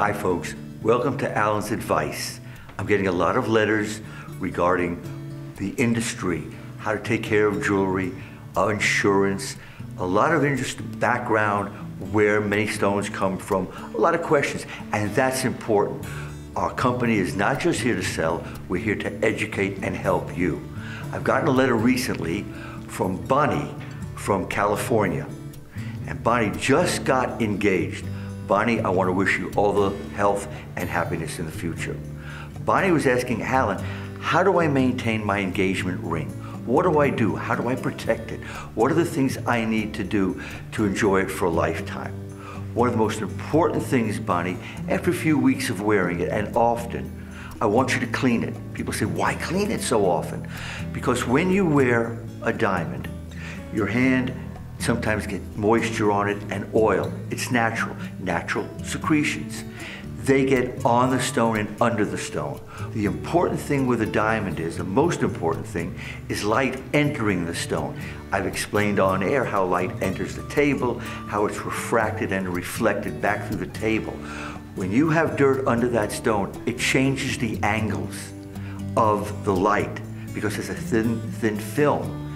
Hi, folks. Welcome to Alan's Advice. I'm getting a lot of letters regarding the industry, how to take care of jewelry, insurance, a lot of interest, background, where many stones come from, a lot of questions, and that's important. Our company is not just here to sell, we're here to educate and help you. I've gotten a letter recently from Bonnie from California. And Bonnie just got engaged. Bonnie, I want to wish you all the health and happiness in the future. Bonnie was asking Alan, how do I maintain my engagement ring? What do I do? How do I protect it? What are the things I need to do to enjoy it for a lifetime? One of the most important things, Bonnie, after a few weeks of wearing it, and often, I want you to clean it. People say, why clean it so often? Because when you wear a diamond, your hand sometimes get moisture on it and oil. It's natural, natural secretions. They get on the stone and under the stone. The important thing with a diamond is, the most important thing, is light entering the stone. I've explained on air how light enters the table, how it's refracted and reflected back through the table. When you have dirt under that stone, it changes the angles of the light because it's a thin, thin film.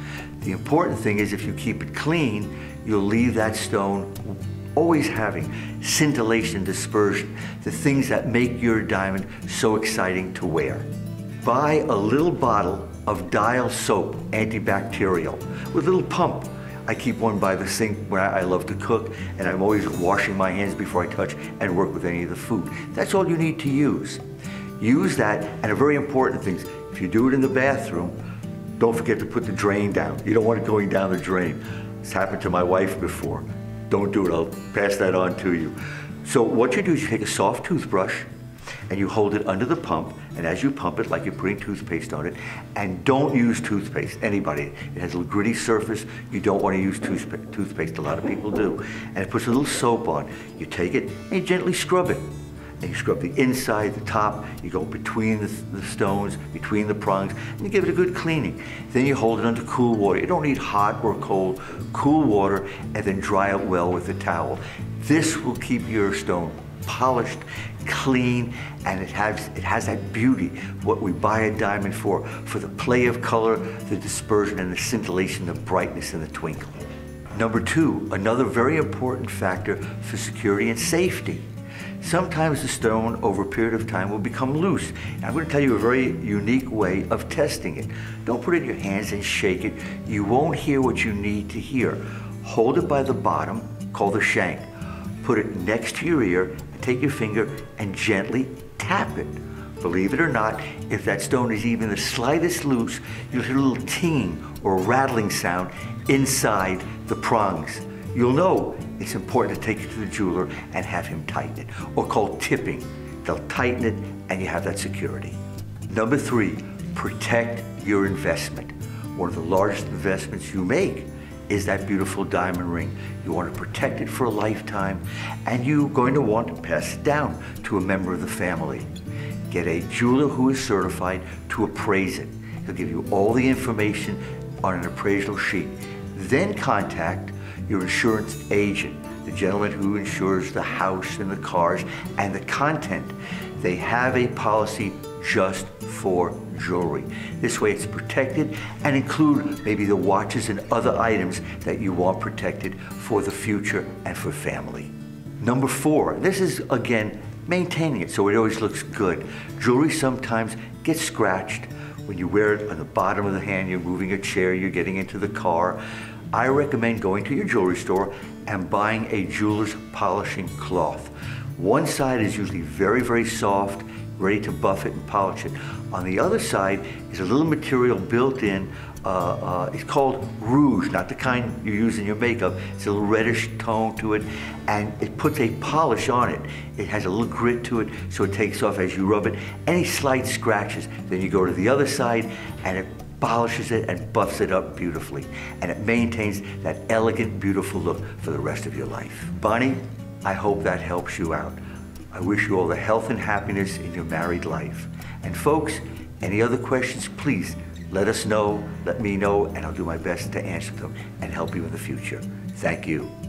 The important thing is if you keep it clean, you'll leave that stone always having scintillation, dispersion, the things that make your diamond so exciting to wear. Buy a little bottle of Dial soap, antibacterial, with a little pump. I keep one by the sink where I love to cook, and I'm always washing my hands before I touch and work with any of the food. That's all you need to use. Use that, and a very important thing, if you do it in the bathroom, don't forget to put the drain down. You don't want it going down the drain. It's happened to my wife before. Don't do it, I'll pass that on to you. So what you do is you take a soft toothbrush and you hold it under the pump, and as you pump it, like you're putting toothpaste on it, and don't use toothpaste, anybody. It has a gritty surface, you don't want to use toothpaste, a lot of people do. And it puts a little soap on. You take it and you gently scrub it. And you scrub the inside, the top, you go between the, the, stones, between the prongs, and you give it a good cleaning. Then you hold it under cool water. You don't need hot or cold, cool water, and then dry it well with a towel. This will keep your stone polished, clean, and it has, it has that beauty, what we buy a diamond for, for the play of color, the dispersion, and the scintillation, the brightness, and the twinkle. Number two, another very important factor for security and safety Sometimes the stone over a period of time will become loose. And I'm going to tell you a very unique way of testing it. Don't put it in your hands and shake it. You won't hear what you need to hear. Hold it by the bottom, called the shank. Put it next to your ear take your finger and gently tap it. Believe it or not, if that stone is even the slightest loose, you'll hear a little ting or rattling sound inside the prongs. You'll know it's important to take it to the jeweler and have him tighten it, or called tipping. They'll tighten it and you have that security. Number three, protect your investment. One of the largest investments you make is that beautiful diamond ring. You want to protect it for a lifetime and you're going to want to pass it down to a member of the family. Get a jeweler who is certified to appraise it. He'll give you all the information on an appraisal sheet. Then contact your insurance agent, the gentleman who insures the house and the cars and the content. They have a policy just for jewelry. This way it's protected and include maybe the watches and other items that you want protected for the future and for family. Number four, this is again maintaining it so it always looks good. Jewelry sometimes gets scratched when you wear it on the bottom of the hand, you're moving a chair, you're getting into the car. I recommend going to your jewelry store and buying a jeweler's polishing cloth. One side is usually very, very soft, ready to buff it and polish it. On the other side is a little material built in. Uh, uh, it's called rouge, not the kind you use in your makeup. It's a little reddish tone to it, and it puts a polish on it. It has a little grit to it, so it takes off as you rub it. Any slight scratches, then you go to the other side, and it polishes it and buffs it up beautifully. And it maintains that elegant, beautiful look for the rest of your life. Bonnie, I hope that helps you out. I wish you all the health and happiness in your married life. And folks, any other questions, please let us know, let me know, and I'll do my best to answer them and help you in the future. Thank you.